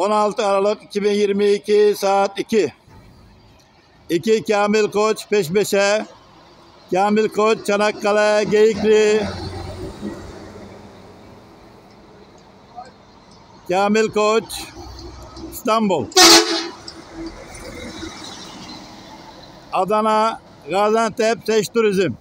16 Aralık 2022 saat 2. 2 Kamil Koç peş peşe. Kamil Koç Çanakkale Geyikli. Kamil Koç İstanbul. Adana Gaziantep Seç Turizm.